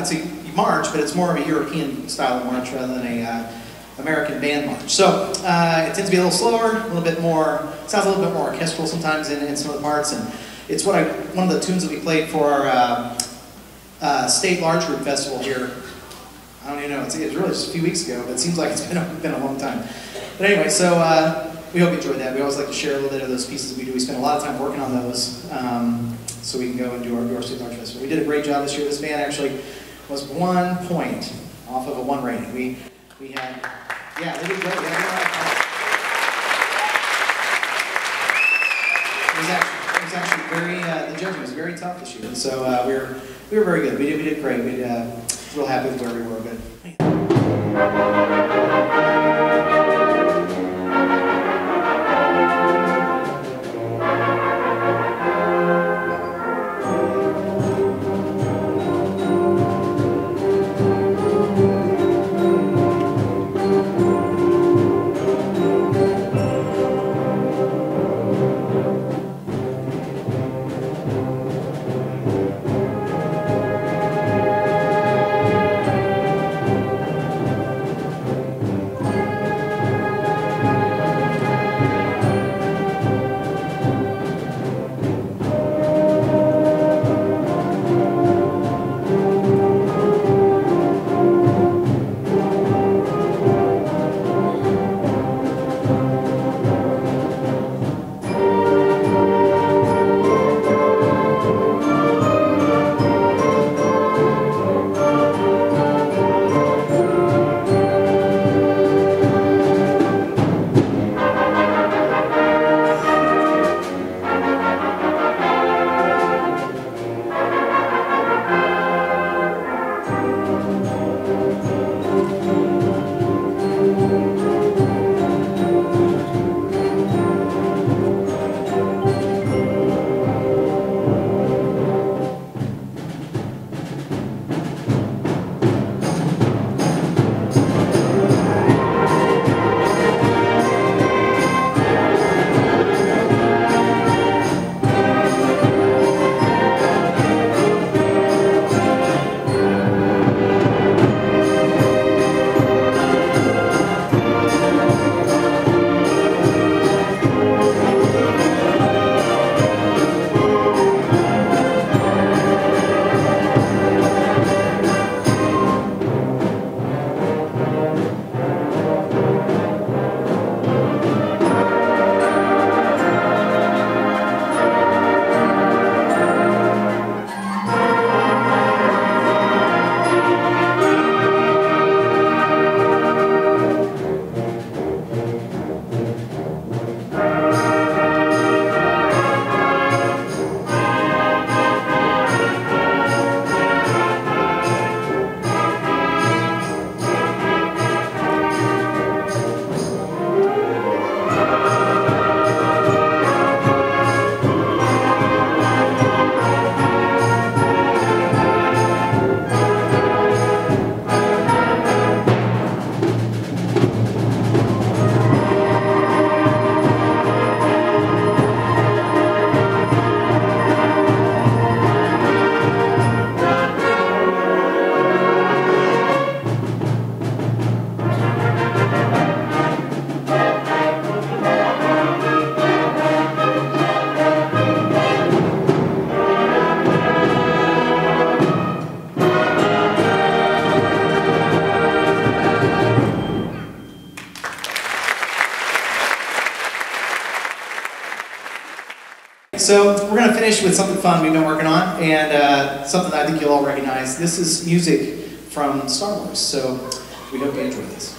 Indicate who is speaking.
Speaker 1: it's a march, but it's more of a European style of march rather than a uh, American band march. So uh, it tends to be a little slower, a little bit more, sounds a little bit more orchestral sometimes in, in some of the parts, and it's what I, one of the tunes that we played for our uh, uh, state large group festival here. I don't even know, it's, it was really just a few weeks ago, but it seems like it's been a, been a long time. But anyway, so uh, we hope you enjoyed that. We always like to share a little bit of those pieces we do. We spend a lot of time working on those um, so we can go and do our, do our state large festival. We did a great job this year. This band actually was one point off of a one rating. We, we had, yeah, they did great. It was actually, it was actually very, uh, the judging was very tough this year. And so uh, we, were, we were very good. We did, we did great. We uh, real happy with where we were. But So we're going to finish with something fun we've been working on, and uh, something I think you'll all recognize. This is music from Star Wars, so we hope you enjoy this.